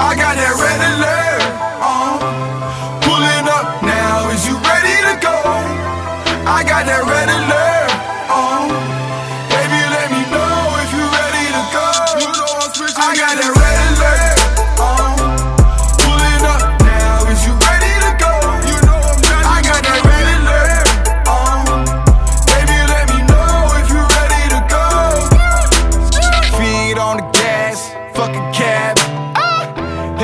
I got that red alert on. Pulling up now, is you ready to go? I got that red alert.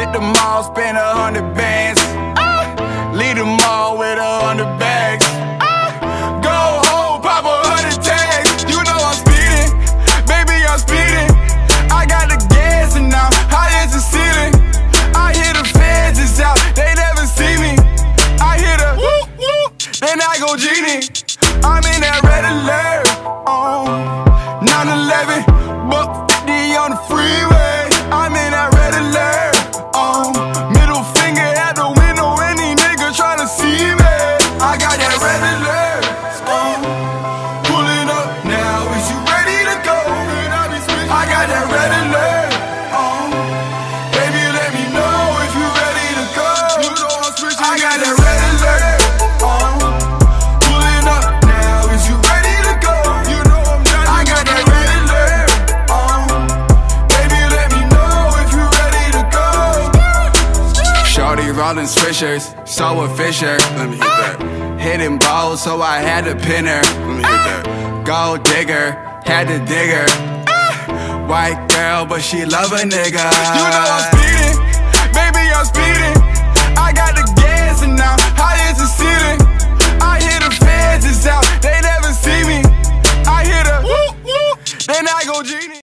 Hit the mall, spend a hundred bands. Ah, Lead them all with a hundred bags. Ah, go home, pop a hundred tags. You know I'm speeding, baby, I'm speeding. I got the gas and I'm high as the ceiling. I hear the fans is out, they never see me. I hear the whoop whoop, then I go genie. I'm in that red alert. Oh, 911, Brawlin' swishers, so Fisher. Let me hit that. Hitting balls, so I had to pin her. Let me hit that. Gold digger, had to dig her. White girl, but she love a nigga. You know I'm speeding, baby, I'm speeding. I got the